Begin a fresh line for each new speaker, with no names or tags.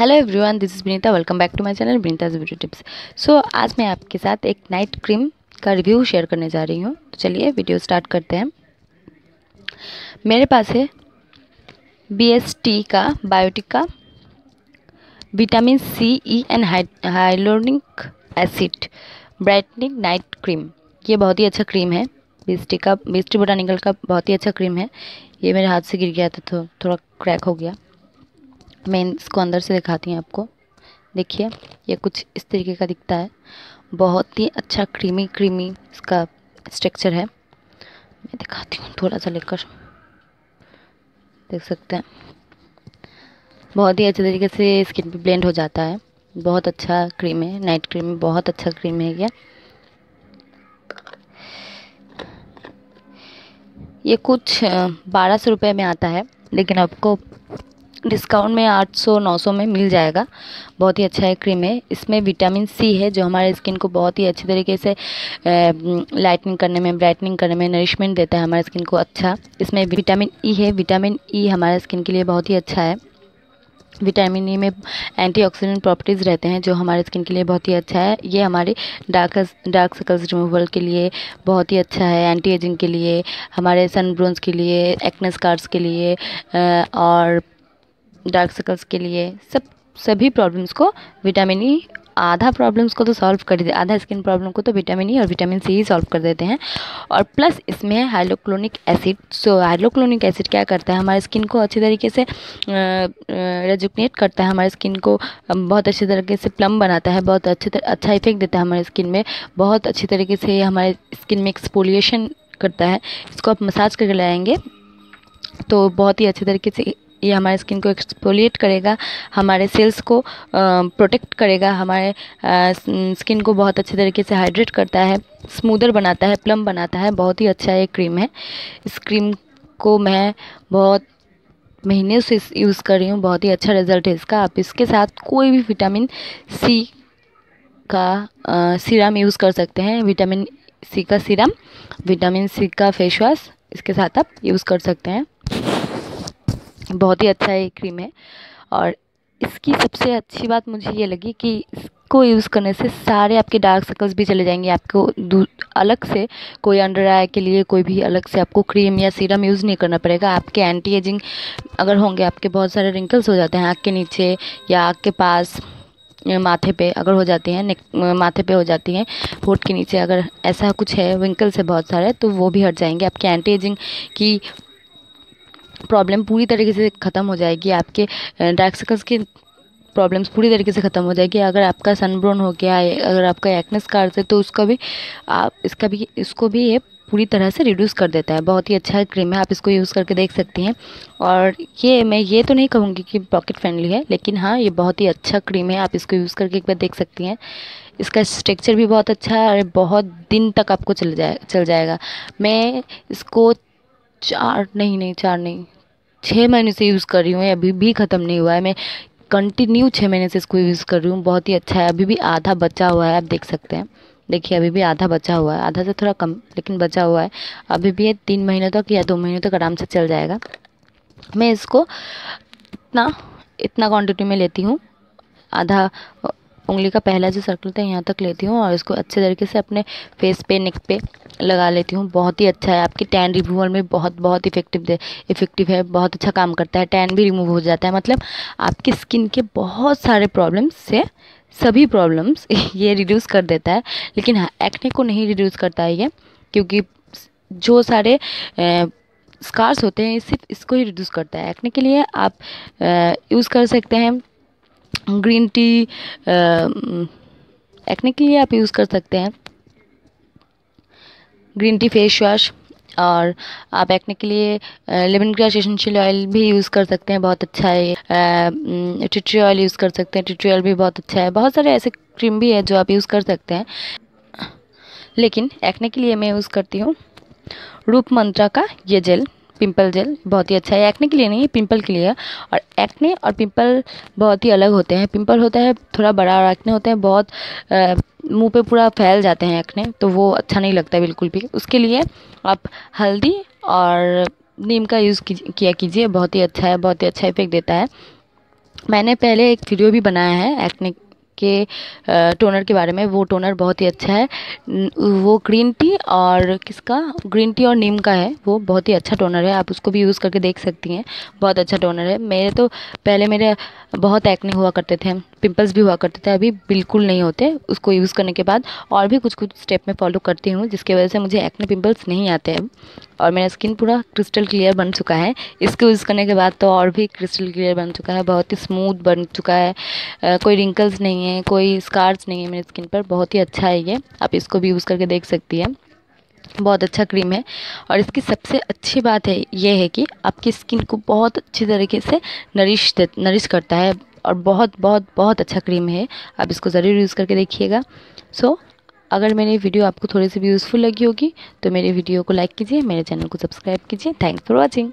Hello everyone this is Vinita welcome back to my channel Vinita's beauty tips so आज मैं आपके साथ एक नाइट क्रीम का रिव्यू शेयर करने जा रही हूँ। तो चलिए वीडियो स्टार्ट करते हैं। मेरे पास है बी एस टी का बायोटिक का vitamin C E and hyaluronic acid brightening night cream ये बहुत ही अच्छा क्रीम है। बी एस टी का बी एस टी बोटानिकल का बहुत ही अच्छा क्रीम है। ये मेरे हाथ से गिर गया था तो थोड़ा क्रैक हो गया। मैं इसको अंदर से दिखाती हूँ आपको। देखिए, ये कुछ इस तरीके का दिखता है। बहुत ही अच्छा क्रीमी क्रीमी इसका स्ट्रक्चर है। मैं दिखाती हूँ थोड़ा सा लेकर। देख सकते हैं। बहुत ही अच्छे तरीके से स्किन पे ब्लेंड हो जाता है। बहुत अच्छा क्रीम है नाइट क्रीम में बहुत अच्छा क्रीम है ये। ये कुछ बारह सौ रुपये में आता है, लेकिन आपको डिस्काउंट में 800 900 में मिल जाएगा। बहुत ही अच्छा है क्रीम है। इसमें विटामिन सी है जो हमारे स्किन को बहुत ही अच्छी तरीके से लाइटनिंग करने में ब्राइटनिंग करने में नरिशमेंट देता है हमारे स्किन को अच्छा। इसमें विटामिन ई है। विटामिन ई हमारे स्किन के लिए बहुत ही अच्छा है। विटामिन ई में एंटीऑक्सीडेंट प्रॉपर्टीज़ रहते हैं जो हमारे स्किन के लिए बहुत ही अच्छा है। ये हमारे डार्क डार्क सर्कल्स रिमूवल के लिए बहुत ही अच्छा है। एंटी एजिंग के लिए, हमारे सन ब्रोन्स के लिए एक्नेस कार्ड्स के लिए और डार्क सर्कल्स के लिए सब, सभी प्रॉब्लम्स को विटामिन ई आधा प्रॉब्लम्स को तो सॉल्व कर देते आधा स्किन प्रॉब्लम को तो विटामिन ई और विटामिन सी ही सॉल्व कर देते हैं। और प्लस इसमें है हाइलोक्लोनिक एसिड सो हाइलोक्लोनिक एसिड क्या करता है? हमारे स्किन को अच्छी तरीके से रेजुकनेट करता है। हमारे स्किन को बहुत अच्छी तरीके से प्लम बनाता है, बहुत अच्छे अच्छा इफ़ेक्ट देता है हमारे स्किन में। बहुत अच्छी तरीके से हमारे स्किन में एक्सपोलिएशन करता है। इसको आप मसाज करके लाएँगे तो बहुत ही अच्छे तरीके से ये हमारे स्किन को एक्सपोलिएट करेगा, हमारे सेल्स को प्रोटेक्ट करेगा, हमारे स्किन को बहुत अच्छे तरीके से हाइड्रेट करता है स्मूदर बनाता है प्लम बनाता है, बहुत ही अच्छा ये क्रीम है। इस क्रीम को मैं बहुत महीने से यूज़ कर रही हूँ, बहुत ही अच्छा रिज़ल्ट है इसका। आप इसके साथ कोई भी विटामिन सी का सीरम यूज़ कर सकते हैं। विटामिन सी का सीरम विटामिन सी का फेस वॉश इसके साथ आप यूज़ कर सकते हैं। बहुत ही अच्छा ये क्रीम है। और इसकी सबसे अच्छी बात मुझे ये लगी कि इसको यूज़ करने से सारे आपके डार्क सर्कल्स भी चले जाएँगे। आपको अलग से कोई अंडर आई के लिए कोई भी अलग से आपको क्रीम या सीरम यूज़ नहीं करना पड़ेगा। आपके एंटी एजिंग अगर होंगे, आपके बहुत सारे रिंकल्स हो जाते हैं आँख के नीचे या आँख के पास माथे पे अगर हो जाती हैं नेक माथे पे हो जाती हैं, होठ के नीचे अगर ऐसा कुछ है विंकल्स है बहुत सारे तो वो भी हट जाएँगे। आपके एंटी एजिंग की प्रॉब्लम पूरी तरीके से ख़त्म हो जाएगी, आपके डार्क सर्कल्स की प्रॉब्लम्स पूरी तरीके से ख़त्म हो जाएगी। अगर आपका सनब्रोन हो गया है अगर आपका एक्नेस कार्स है तो उसका भी, आप, इसका भी, इसको भी ये पूरी तरह से रिड्यूस कर देता है। बहुत ही अच्छा क्रीम है, आप इसको यूज़ करके देख सकती हैं। और ये, मैं ये तो नहीं कहूँगी कि पॉकेट फ्रेंडली है, लेकिन हाँ ये बहुत ही अच्छा क्रीम है, आप इसको यूज़ करके एक बार देख सकती हैं। इसका स्ट्रक्चर भी बहुत अच्छा है, और बहुत दिन तक आपको चल जाए, चल जाएगा। मैं इसको चार, नहीं नहीं, चार, नहीं। छः महीने से यूज़ कर रही हूँ अभी भी ख़त्म नहीं हुआ है। मैं कंटिन्यू छः महीने से इसको यूज़ कर रही हूँ, बहुत ही अच्छा है। अभी भी आधा बचा हुआ है, आप देख सकते हैं। देखिए, अभी भी आधा बचा हुआ है। आधा से थोड़ा कम, लेकिन बचा हुआ है। अभी भी ये तीन महीने तक या दो महीने तक आराम से चल जाएगा। मैं इसको इतना इतना क्वांटिटी में लेती हूँ। आधा उंगली का पहला जो सर्कल था यहाँ तक लेती हूँ और इसको अच्छे तरीके से अपने फेस पे नेक पे लगा लेती हूँ। बहुत ही अच्छा है। आपकी टैन रिमूवल में बहुत बहुत इफ़ेक्टिव इफ़ेक्टिव है। बहुत अच्छा काम करता है। टैन भी रिमूव हो जाता है। मतलब आपकी स्किन के बहुत सारे प्रॉब्लम्स से सभी प्रॉब्लम्स ये रिड्यूस कर देता है। लेकिन हाँ एक्ने को नहीं रिड्यूस करता है ये, क्योंकि जो सारे स्कार्स होते हैं सिर्फ़ इसको ही रिड्यूस करता है। एक्ने के लिए आप यूज़ कर सकते हैं। ग्रीन टी एक्ने के लिए आप यूज़ कर सकते हैं। ग्रीन टी फेस वॉश और आप एक्ने के लिए लेमन ग्रास एसेंशियल ऑयल भी यूज़ कर सकते हैं, बहुत अच्छा है। टिट्री ऑयल यूज़ कर सकते हैं टिट्री ऑयल भी बहुत अच्छा है। बहुत सारे ऐसे क्रीम भी है जो आप यूज़ कर सकते हैं। लेकिन एक्ने के लिए मैं यूज़ करती हूँ रूप मंत्रा का ये जेल पिंपल जेल बहुत ही अच्छा है। एक्ने के लिए नहीं है पिंपल के लिए और एक्ने और पिंपल बहुत ही अलग होते हैं। पिंपल होता है, थोड़ा बड़ा और एक्ने होते हैं। बहुत मुँह पे पूरा फैल जाते हैं एक्ने तो वो अच्छा नहीं लगता बिल्कुल भी। उसके लिए आप हल्दी और नीम का यूज़ किया कीजिए। बहुत ही अच्छा है, बहुत ही अच्छा इफ़ेक्ट देता है। मैंने पहले एक वीडियो भी बनाया है एक्ने के टोनर के बारे में, वो टोनर बहुत ही अच्छा है। वो ग्रीन टी और किसका? ग्रीन टी और नीम का है। वो बहुत ही अच्छा टोनर है। आप उसको भी यूज़ करके देख सकती हैं। बहुत अच्छा टोनर है। मेरे तो पहले मेरे बहुत एक्ने हुआ करते थे। पिंपल्स भी हुआ करते थे। अभी बिल्कुल नहीं होते। उसको यूज़ करने के बाद और भी कुछ कुछ स्टेप में फॉलो करती हूँ, जिसकी वजह से मुझे एक्ने पिंपल्स नहीं आते हैं। और मेरा स्किन पूरा क्रिस्टल क्लियर बन चुका है। इसको यूज़ करने के बाद तो और भी क्रिस्टल क्लियर बन चुका है बहुत ही स्मूथ बन चुका है। आ, कोई रिंकल्स नहीं है कोई स्कार्स नहीं है मेरी स्किन पर बहुत ही अच्छा है ये। आप इसको भी यूज़ करके देख सकती है। बहुत अच्छा क्रीम है। और इसकी सबसे अच्छी बात है ये है कि आपकी स्किन को बहुत अच्छी तरीके से नरिश नरिश करता है। और बहुत बहुत बहुत अच्छा क्रीम है। आप इसको ज़रूर यूज़ करके देखिएगा। सो so, अगर मेरी वीडियो आपको थोड़ी सी भी यूज़फुल लगी होगी तो मेरे वीडियो को लाइक कीजिए, मेरे चैनल को सब्सक्राइब कीजिए। Thanks for watching